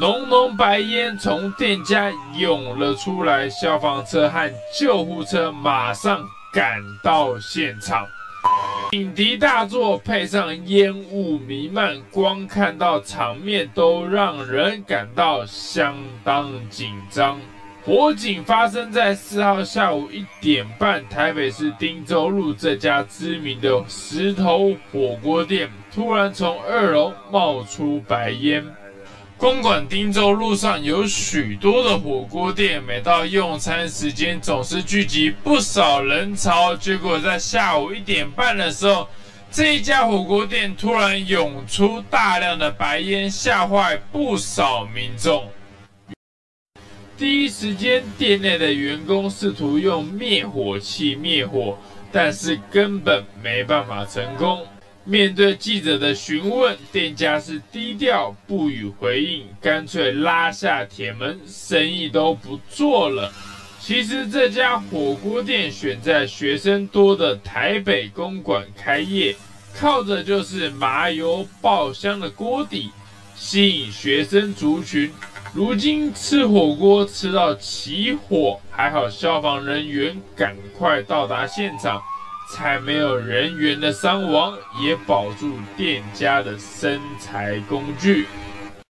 浓浓白烟从店家涌了出来，消防车和救护车马上赶到现场。警笛大作，配上烟雾弥漫，光看到场面都让人感到相当紧张。火警发生在四号下午一点半，台北市汀州路这家知名的石头火锅店，突然从二楼冒出白烟。公馆汀州路上有许多的火锅店，每到用餐时间总是聚集不少人潮。结果在下午一点半的时候，这一家火锅店突然涌出大量的白烟，吓坏不少民众。第一时间，店内的员工试图用灭火器灭火，但是根本没办法成功。面对记者的询问，店家是低调不予回应，干脆拉下铁门，生意都不做了。其实这家火锅店选在学生多的台北公馆开业，靠着就是麻油爆香的锅底，吸引学生族群。如今吃火锅吃到起火，还好消防人员赶快到达现场。才没有人员的伤亡，也保住店家的生财工具。